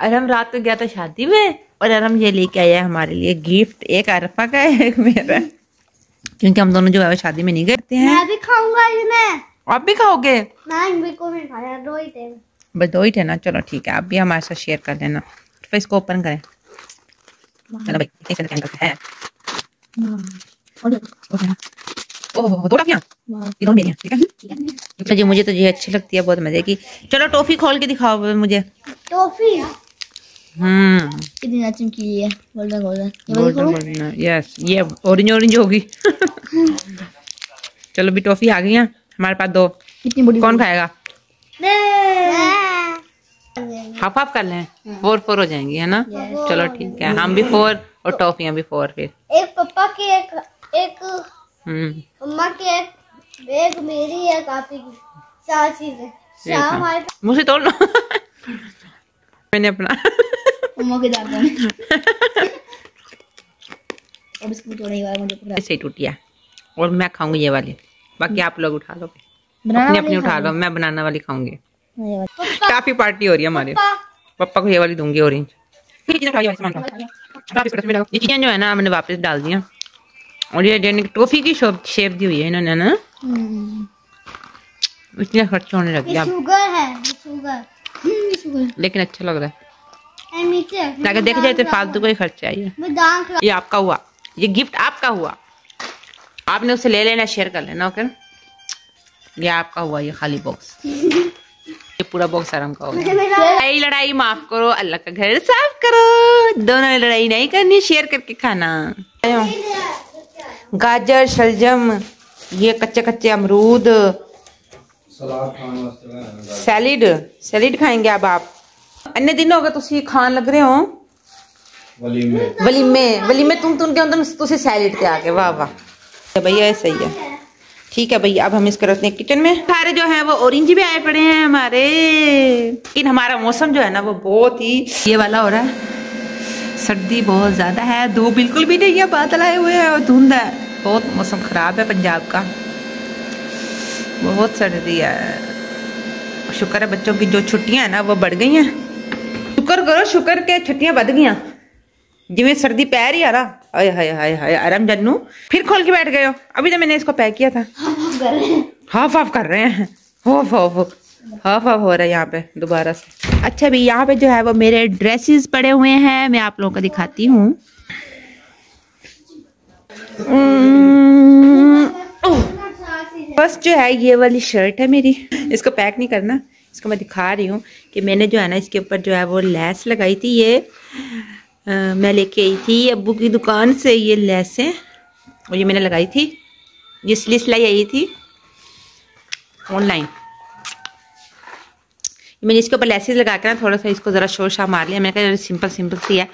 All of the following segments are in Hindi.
और हम रात को गया था शादी में और हम ये लेके आया हमारे लिए गिफ्ट एक अरफा का है एक मेरा। क्योंकि हम दोनों जो है शादी में नहीं गए। हैं मैं भी खाऊँगा आप भी खाओगे? बस दो ही थे ना चलो ठीक है आप भी हमारे साथ शेयर कर लेना फिर इसको ओपन करें। चलो भाई है ठीक है? मुझे तो ये अच्छी लगती है बहुत मज़े की। चलो टॉफी खोल के दिखाओ मुझे। टॉफी? हम्म कितनी अच्छी चमकीली है? Golden golden. Golden golden yes ये ऑरेंज ऑरेंज होगी। चलो भी टॉफी आ गई हैं। हमारे पास दो। कितनी बड़ी कौन खाएगा? हाफ़ हाफ़ कर लें। फोर फोर हो जाएँगी है ना? चलो ठीक है हम भी फोर और टॉफियाँ भी फोर फिर। एक पापा की एक एक हम्म। मम्मा की एक एक मेरी है काफ़ी की। चार चीज़ें। है। हमारे मुझे तोड़ लो। मैंने अपना मम्मा के दांत अब इसको तोड़ेगा मुझे पूरा ऐसे ही टूटिया और मैं खाऊँगी ये वाली बाकी आप लोग उठा लो अपनी अपनी उठा लो मैं बनाना वाली खाऊँगी काफ़ी पार्टी हो रही है हमारी पापा को ये वाली दूँगी ऑरेंज ये चीज़ें वाले जो है ना मैंने वापस डाल दिया और ये टॉफी की शेप दी हुई है इन्होंने ना। इसलिए खर्च होने लग गया शुगर है शुगर लेकिन अच्छा लग रहा है ताकि देखे जाए तो फालतू का ही खर्चा है ये। ये आपका हुआ। ये गिफ्ट आपका हुआ। आपने उसे ले लेना शेयर कर लेना ओके ये आपका हुआ ये खाली बॉक्स ये पूरा बॉक्स आराम का होगा लड़ाई लड़ाई माफ़ करो अल्लाह का घर साफ़ करो। दोनों ने लड़ाई नहीं करनी शेयर करके खाना। गाजर शलजम ये कच्चे कच्चे अमरूद सैलिड सैलिड खाएँगे अब आप? अन्य दिन हो गए ਤੁਸੀਂ ਖਾਣ ਲੱਗ ਰਹੇ ਹੋ वलीमे वलीमे वलीमे तुम तुम के अंदर तुझे सैलेड के आके वाह वाह तो भैया ऐसा ही है ठीक है भैया अब हम इसको रखते हैं किचन में सारे जो है वो ऑरेंज भी आए पड़े हैं हमारे लेकिन हमारा मौसम जो है ना वो बहुत ही ये वाला हो रहा है सर्दी बहुत ज्यादा है धूप बिल्कुल भी नहीं है बादल आए हुए हैं और धुंध है बहुत मौसम खराब है पंजाब का बहुत सर्दी है शुक्र है बच्चों की जो छुट्टियां हैं ना वो बढ़ गई हैं करो शुक्र के छुट्टियाँ बढ़ गई। जिਵੇਂ सर्दी पै रही है ना हाय हाय हाय हाय आराम जन्नू। फिर खोल के बैठ गए हो। अभी तो मैंने इसको पैक किया था। हाफ़ हाफ़ कर रहे हैं। हाफ़ हाफ़ हाफ़ हाफ़ हो रहा है यहाँ पे दोबारा से। अच्छा भी यहाँ पे जो है वो मेरे ड्रेसेस पड़े हुए हैं मैं आप लोगों को दिखाती हूँ। फ़र्स्ट जो है ये वाली शर्ट है मेरी। इसको पैक नहीं करना। इसको मैं दिखा रही हूँ कि मैंने जो है ना इसके ऊपर जो है वो लेस लगाई थी ये। अ, मैं लेके आई थी अब्बू की दुकान से ये लेसें और ये मैंने लगाई थी। ये सिली सिलाई आई थी ऑनलाइन। मैंने इसके ऊपर लेसेस लगा कर ना थोड़ा सा इसको ज़रा शोर शाह मार लिया। मैंने कहा सिंपल सिंपल सी है।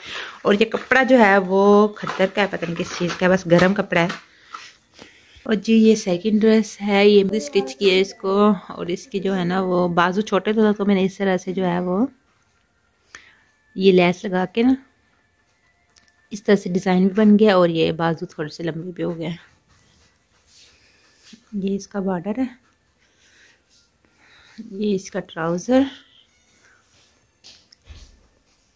और ये कपड़ा जो है वो खद्दर का है पता नहीं किस चीज़ का है बस गर्म कपड़ा है। और जी, ये सेकंड ड्रेस है, ये भी स्टिच किया है इसको, और इसकी जो है ना वो बाजू छोटे थे तो मैंने इस तरह से जो है वो ये लेस लगा के ना, इस तरह से डिज़ाइन भी बन गया, और ये बाजू थोड़े से लंबे भी हो गए ये इसका बॉर्डर है, ये इसका ट्राउज़र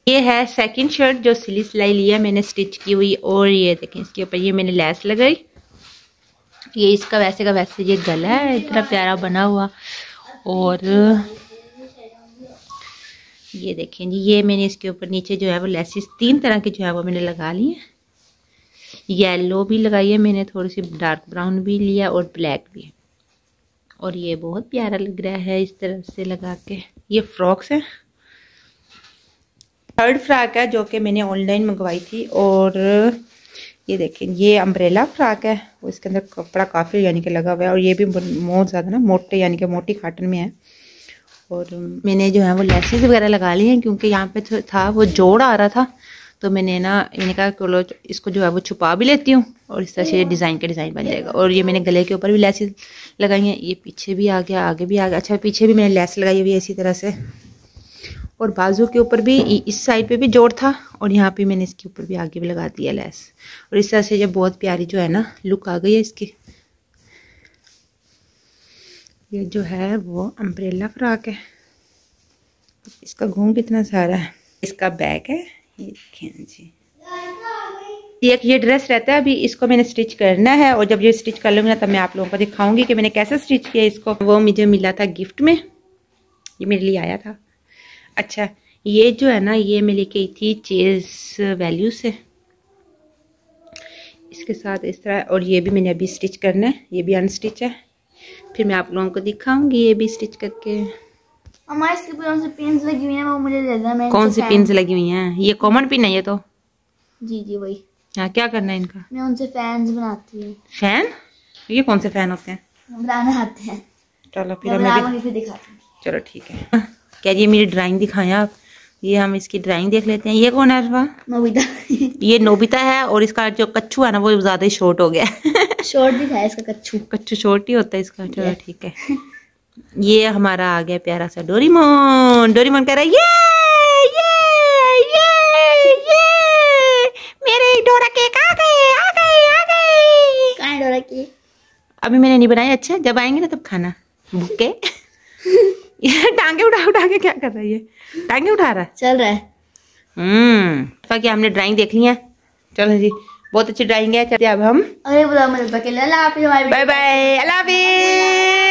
ये है सेकंड शर्ट जो सिली सिलाई लिया मैंने स्टिच की हुई, और ये देखें इसके ऊपर ये मैंने लेस लगाई। ये इसका वैसे का वैसे ये गला है, इतना प्यारा बना हुआ। और ये देखें जी, ये मैंने इसके ऊपर नीचे जो है वो लेसिस, तीन तरह की जो है वो मैंने लगा ली है। येलो भी लगाई है मैंने, थोड़ी सी डार्क ब्राउन भी लिया और ब्लैक भी और ये बहुत प्यारा लग रहा है इस तरह से लगा के। ये फ्रॉक्स है। थर्ड फ्रॉक है जो कि मैंने ऑनलाइन मंगवाई थी और ये देखें, ये अम्ब्रेला फ्राक है, वो इसके अंदर कपड़ा काफ़ी यानी कि लगा हुआ है और ये भी बहुत ज़्यादा ना, मोटे यानी कि मोटी काटन में है। और मैंने जो है वो लेसेस वगैरह लगा ली हैं क्योंकि यहाँ पे था वो जोड़ आ रहा था तो मैंने ना मैंने कहा चलो इसको जो है वो छुपा भी लेती हूँ और इस तरह से डिज़ाइन का डिज़ाइन बन जाएगा। और ये मैंने गले के ऊपर भी लेसेस लगाई हैं, ये पीछे भी आ गया, आगे भी आ गया अच्छा पीछे भी मैंने लेस लगाई हुई है इसी तरह से। और बाजू के ऊपर भी इस साइड पे भी जोड़ था और यहाँ पे मैंने इसके ऊपर भी आगे भी लगा दिया लेस। और इस तरह से जब बहुत प्यारी जो है ना लुक आ गई है इसकी। ये जो है वो अम्ब्रेला फ्रॉक है। इसका घूम कितना सारा है। इसका बैग है। ये जी। एक, ये ड्रेस रहता है। अभी इसको मैंने स्टिच करना है और जब ये स्टिच कर लूँगी ना, तब मैं आप लोगों को दिखाऊँगी कि मैंने कैसे स्टिच किया इसको। वो मुझे मिला था गिफ्ट में। ये मेरे लिए आया था। अच्छा ये जो है ना ये मैं लेके आई थी चेस वैल्यू से। इसके साथ इस तरह और ये भी मैंने अभी स्टिच करना है ये भी अनस्टिच है। फिर मैं आप लोगों को दिखाऊँगी ये भी स्टिच करके। हमारे इसके कौन सी पिन लगी हुई है? वो मुझे दे देना कौन सी पिन लगी हुई हैं? ये कॉमन पिन है ये तो? जी जी वही। हाँ क्या करना है इनका? मैं उनसे फैंस बनाती हूँ। फ़ैन ये कौन से फ़ैन होते हैं? बनाना आते हैं। चलो फिर मैं हमें फिर दिखाती हूँ। चलो ठीक है क्या ये मेरी ड्राइंग दिखाएँ आप? ये हम इसकी ड्राइंग देख लेते हैं। ये कौन है अरफा? नोबिता। ये नोबिता है और इसका जो कच्छू है ना वो ज़्यादा ही शॉर्ट हो गया। शॉर्ट भी था इसका कच्छू। कच्छू शॉर्ट ही होता है इसका। चलो ठीक है। ये हमारा आ गया प्यारा सा डोरीमोन। डोरीमोन कह रहा है ये ये ये ये मेरे डोरा केक आ गए आ गए आ गए! कहाँ डोरा की अभी मैंने नहीं बनाया अच्छा? जब आएँगे ना तब खाना। भूखे। ये टांगे उठा उठा के क्या कर रहा है ये? टांगे उठा रहा है? चल रहा है। हम्म बाकी हमने ड्राइंग देख ली है? चलो जी बहुत अच्छी ड्राइंग है। अब हम। अरे बोला मैं तक के लिए अल्लाह हाफिज़ हमारे बाय बाय अल्लाह हाफिज।